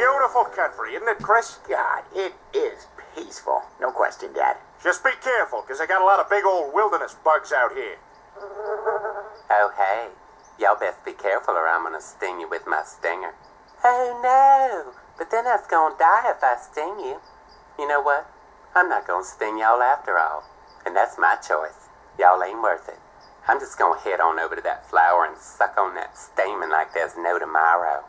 beautiful country, isn't it, Chris? God, it is peaceful. No question, Dad. Just be careful, because they got a lot of big old wilderness bugs out here. Oh, hey. Y'all best be careful or I'm gonna sting you with my stinger. Oh, no. But then I gonna die if I sting you. You know what? I'm not gonna sting y'all after all. And that's my choice. Y'all ain't worth it. I'm just gonna head on over to that flower and suck on that stamen like there's no tomorrow.